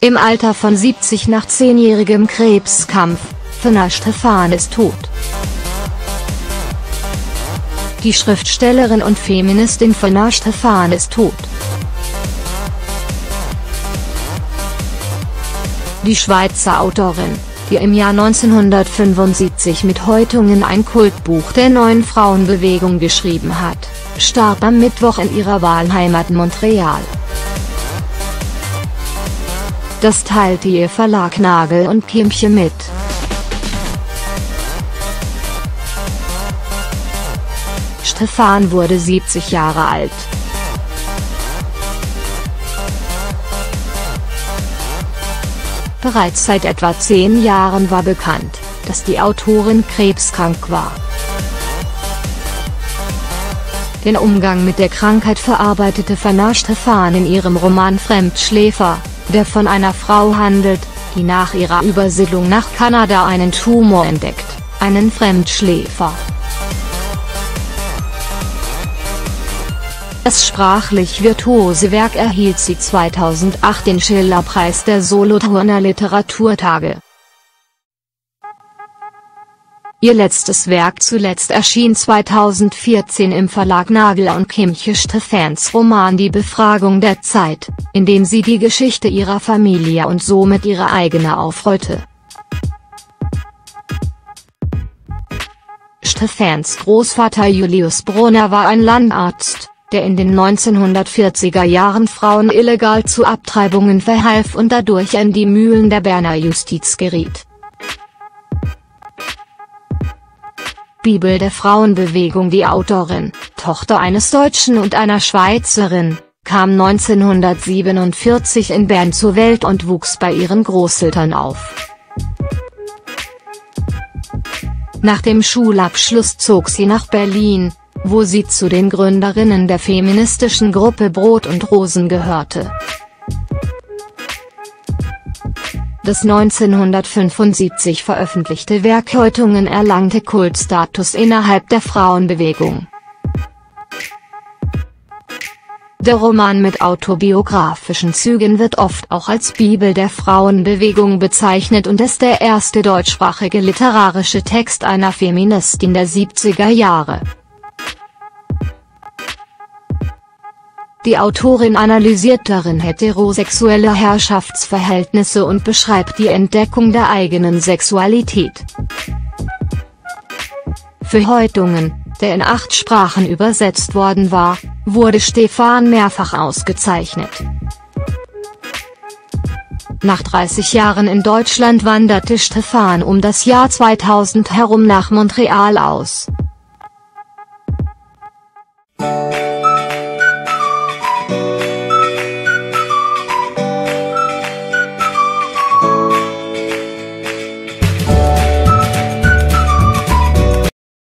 Im Alter von 70 nach zehnjährigem Krebskampf, Fenna Stephan ist tot. Die Schriftstellerin und Feministin Fenna Stephan ist tot. Die Schweizer Autorin, die im Jahr 1975 mit Häutungen ein Kultbuch der neuen Frauenbewegung geschrieben hat, starb am Mittwoch in ihrer Wahlheimat Montreal. Das teilte ihr Verlag Nagel und Kiemche mit. Stefan wurde 70 Jahre alt. Bereits seit etwa zehn Jahren war bekannt, dass die Autorin krebskrank war. Den Umgang mit der Krankheit verarbeitete Fana Stefan in ihrem Roman Fremdschläfer, der von einer Frau handelt, die nach ihrer Übersiedlung nach Kanada einen Tumor entdeckt, einen Fremdschläfer. Das sprachlich virtuose Werk erhielt sie 2008 den Schillerpreis der Solothurner Literaturtage. Ihr letztes Werk zuletzt erschien 2014 im Verlag Nagel und Kimche Stephans Roman Die Befragung der Zeit, in dem sie die Geschichte ihrer Familie und somit ihre eigene aufrollte. Stephans Großvater Julius Brunner war ein Landarzt der in den 1940er Jahren Frauen illegal zu Abtreibungen verhalf und dadurch in die Mühlen der Berner Justiz geriet. Bibel der Frauenbewegung Die Autorin, Tochter eines Deutschen und einer Schweizerin, kam 1947 in Bern zur Welt und wuchs bei ihren Großeltern auf. Nach dem Schulabschluss zog sie nach Berlin, wo sie zu den Gründerinnen der feministischen Gruppe Brot und Rosen gehörte. Das 1975 veröffentlichte Werk Häutungen erlangte Kultstatus innerhalb der Frauenbewegung. Der Roman mit autobiografischen Zügen wird oft auch als Bibel der Frauenbewegung bezeichnet und ist der erste deutschsprachige literarische Text einer Feministin der 70er Jahre. Die Autorin analysiert darin heterosexuelle Herrschaftsverhältnisse und beschreibt die Entdeckung der eigenen Sexualität. Für Häutungen, der in acht Sprachen übersetzt worden war, wurde Stefan mehrfach ausgezeichnet. Nach 30 Jahren in Deutschland wanderte Stefan um das Jahr 2000 herum nach Montreal aus.